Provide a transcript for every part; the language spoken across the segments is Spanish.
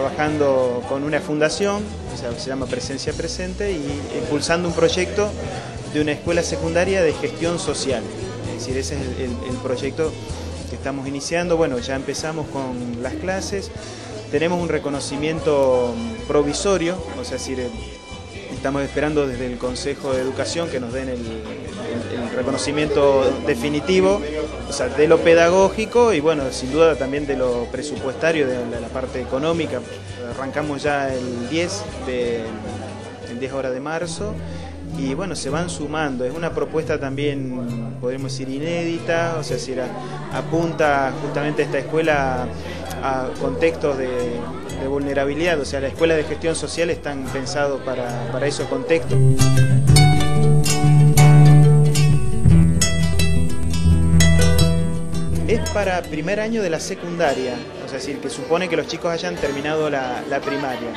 trabajando con una fundación, se llama Presencia Presente, y impulsando un proyecto de una escuela secundaria de gestión social. Es decir, ese es el, proyecto que estamos iniciando. Bueno, ya empezamos con las clases, tenemos un reconocimiento provisorio, o sea, decir, estamos esperando desde el Consejo de Educación que nos den el, reconocimiento definitivo, o sea, de lo pedagógico y bueno, sin duda también de lo presupuestario, de la, parte económica. Arrancamos ya el 10 de el 10 horas de marzo y bueno, se van sumando. Es una propuesta también, podríamos decir, inédita, o sea, si apunta justamente esta escuela a contextos de, vulnerabilidad, o sea, la escuela de gestión social están pensados para, para esos contextos. Para primer año de la secundaria, o sea, decir, que supone que los chicos hayan terminado la, primaria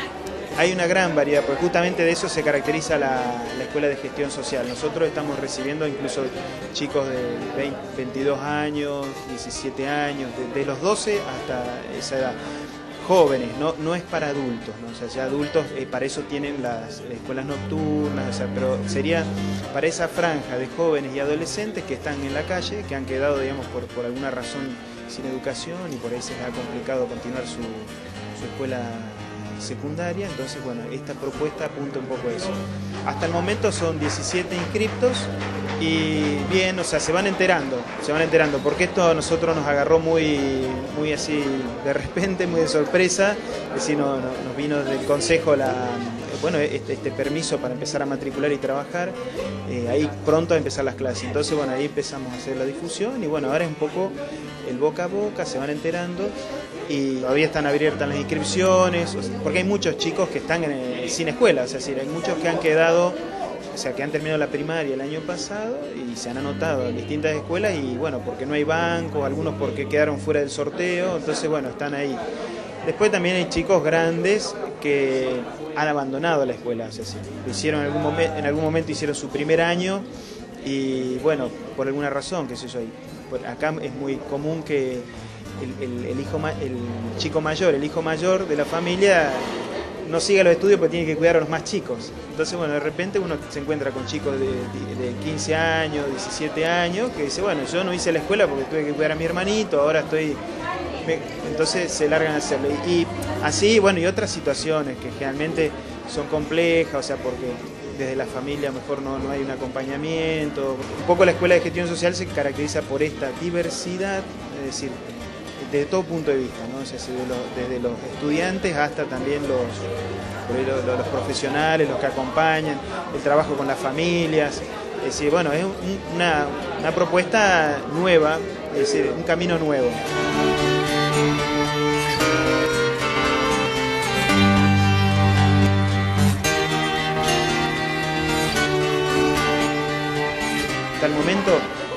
hay una gran variedad, porque justamente de eso se caracteriza la, Escuela de Gestión Social. Nosotros estamos recibiendo incluso chicos de 22 años, 17 años, de, los 12 hasta esa edad. Jóvenes, no, no es para adultos, o sea, ya adultos eh, para eso tienen las escuelas nocturnas, o sea, pero sería para esa franja de jóvenes y adolescentes que están en la calle, que han quedado, digamos, por, por alguna razón sin educación y por ahí se les ha complicado continuar su, su escuela secundaria, entonces bueno, esta propuesta apunta un poco a eso. Hasta el momento son 17 inscriptos y bien, o sea, se van enterando, se van enterando, porque esto a nosotros nos agarró muy, muy así de repente, muy de sorpresa, es decir, nos vino del consejo la, bueno, este, este, permiso para empezar a matricular y trabajar, eh, ahí pronto a empezar las clases. Entonces, bueno, ahí empezamos a hacer la difusión y bueno, ahora es un poco el boca a boca, se van enterando y todavía están abiertas las inscripciones, porque hay muchos chicos que están sin escuela, es decir, hay muchos que han quedado, o sea, que han terminado la primaria el año pasado y se han anotado en distintas escuelas y bueno, porque no hay banco, algunos porque quedaron fuera del sorteo, entonces bueno, están ahí. Después también hay chicos grandes que han abandonado la escuela, o sea, lo hicieron en algún, momento, en algún momento hicieron su primer año y bueno, por alguna razón, qué sé yo, acá es muy común que el, hijo, el chico mayor, el hijo mayor de la familia no siga los estudios porque tiene que cuidar a los más chicos. Entonces, bueno, de repente uno se encuentra con chicos de, 15 años, 17 años, que dice, bueno, yo no hice la escuela porque tuve que cuidar a mi hermanito, ahora estoy... Entonces se largan a hacerlo. Y así, bueno, y otras situaciones que generalmente son complejas, o sea, porque desde la familia mejor no, no hay un acompañamiento. Un poco la escuela de gestión social se caracteriza por esta diversidad, es decir, desde todo punto de vista, ¿no? desde, los, estudiantes hasta también los, los, profesionales, los que acompañan, el trabajo con las familias. Es decir, bueno, es una, una propuesta nueva, es decir, un camino nuevo. Hasta el momento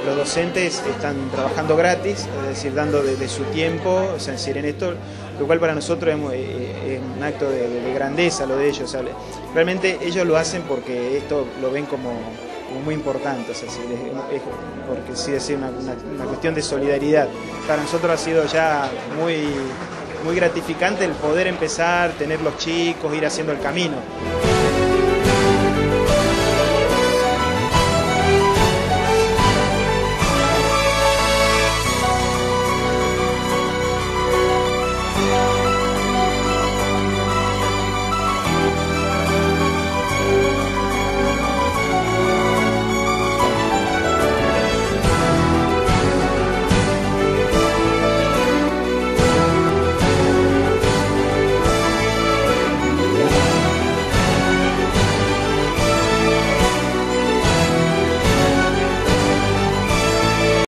los docentes están trabajando gratis, es decir, dando de, su tiempo, o sea, decir, en esto, lo cual para nosotros es, eh, un acto de, grandeza lo de ellos. realmente ellos lo hacen porque esto lo ven como, muy importante, es, porque sí es una, una, cuestión de solidaridad. Para nosotros ha sido ya muy, muy gratificante el poder empezar, tener los chicos, ir haciendo el camino.